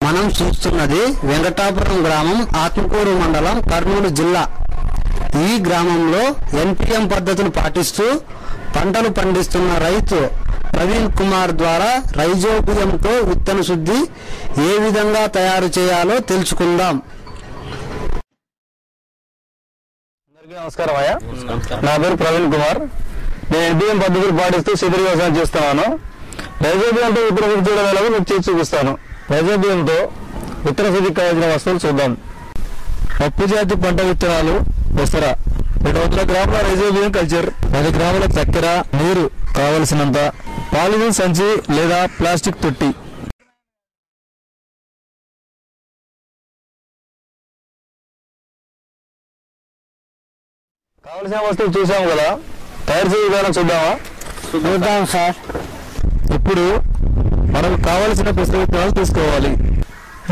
మనం చూస్తున్నది వెంకటాపురం గ్రామం ఆత్మకూరు మండలం కర్నూలు జిల్లా. ఈ గ్రామంలో ఎన్పిఎం పద్ధతులు పాటిస్తూ పంటలు పండిస్తున్న రైతు ప్రవీణ్ కుమార్ ద్వారా రైజోబియంతో విత్తన శుద్ధి ఏ విధంగా తయారు చేయాలో తెలుసుకుందాం. అందరికీ నమస్కారం అయ్యా. నా పేరు ప్రవీణ్ కుమార్. నేను ఎన్పిఎం పద్ధతులు పాటిస్తూ సేంద్రీయ వ్యవసాయం చేస్తున్నాను. రైజోబియంతో విత్తన శుద్ధి చేయడం ఎలాగో మీకు చేసి చూపిస్తాను. రైజోబియంతో విత్తన శుద్ధికి కావాల్సిన వస్తువులు చూద్దాం. పప్పు జాతి పంట విత్తనాలు పెసర రెండు వందల గ్రాముల రైజోబియం కల్చర్ పది గ్రాముల చక్కెర నీరు కావలసినంత పాలిథిన్ సంచి లేదా ప్లాస్టిక్ తొట్టి. కావలసిన వస్తువులు చూసాము కదా. తయారు చేయ విధానం చూద్దామా? చూద్దాం సార్. ఇప్పుడు మనకు కావలసిన పెసర విత్తనాలు తీసుకోవాలి.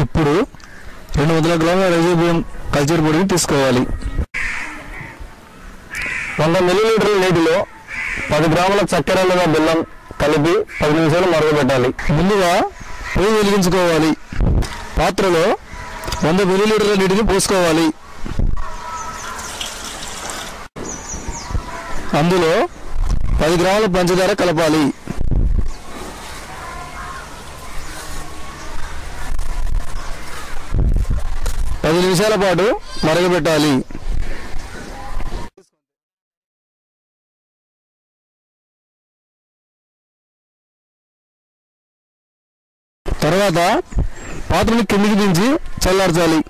ఇప్పుడు రెండు వందల గ్రాముల రైజోబియం కల్చర్ పొడిని తీసుకోవాలి. వంద మిల్లీలీటర్ల నీటిలో పది గ్రాముల చక్కెర లేదా బెల్లం కలిపి పది నిమిషాలు మరగబెట్టాలి. ముందుగా పొయ్యి వెలిగించుకోవాలి. పాత్రలో వంద మిల్లీలీటర్ల నీటిని పోసుకోవాలి. అందులో పది గ్రాముల పంచదార కలపాలి. పది నిమిషాల పాటు మరగబెట్టాలి. తర్వాత పాత్రని కిందికి దించి చల్లార్చాలి.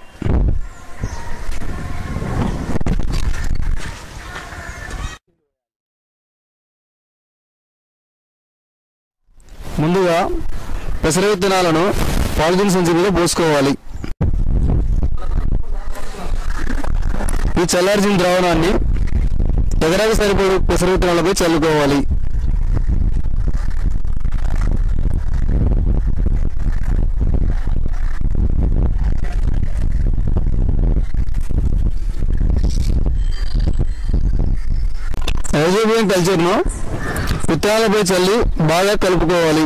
ముందుగా పెసర విత్తనాలను పాలిథిన్ సంచి మీద పోసుకోవాలి. ఈ చల్లార్చిన ద్రావణాన్ని ఎకరాకి సరిపడు పెసర విత్తనాలపై చల్లుకోవాలి. అరేబియన్ కల్చర్ను విత్తనాలపై చల్లి బాగా కలుపుకోవాలి.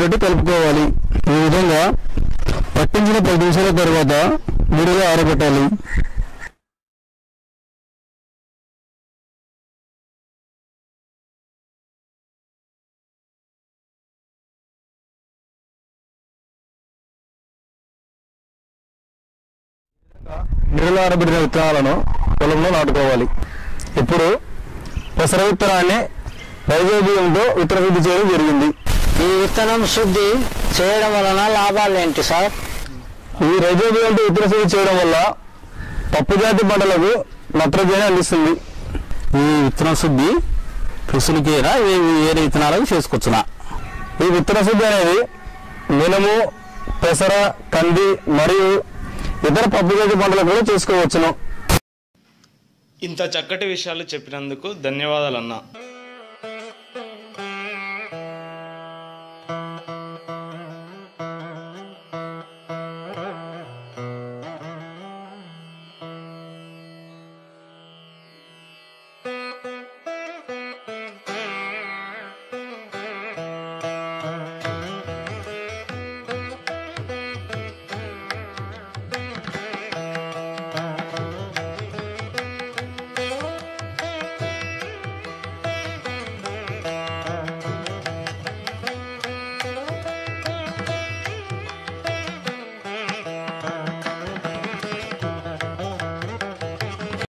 పొరలు కలుపుకోవాలి ఈ విధంగా పట్టించిన పది నిమిషాల తర్వాత నీరుగా ఆరబెట్టాలి. నీరులో ఆరబెట్టిన విత్తనాలను పొలంలో నాటుకోవాలి. ఇప్పుడు పెసర విత్తనాన్ని రైజోబియంతో విత్తన శుద్ధి చేయడం జరిగింది. ఈ విత్తనం శుద్ధి చేయడం వలన లాభాలు ఏంటి సార్? ఈ రైజోబియంతో విత్తన శుద్ధి చేయడం వల్ల పప్పు జాతి పంటలకు నత్రజని అందిస్తుంది. ఈ విత్తన శుద్ధి కృషులకేనా వేరే విత్తనాలకు చేసుకోవచ్చునా ఈ విత్తన శుద్ధి అనేది మినుము పెసర కంది మరియు ఇతర పప్పు జాతి పంటలకు కూడా చేసుకోవచ్చును. ఇంత చక్కటి విషయాలు చెప్పినందుకు ధన్యవాదాలు అన్న Música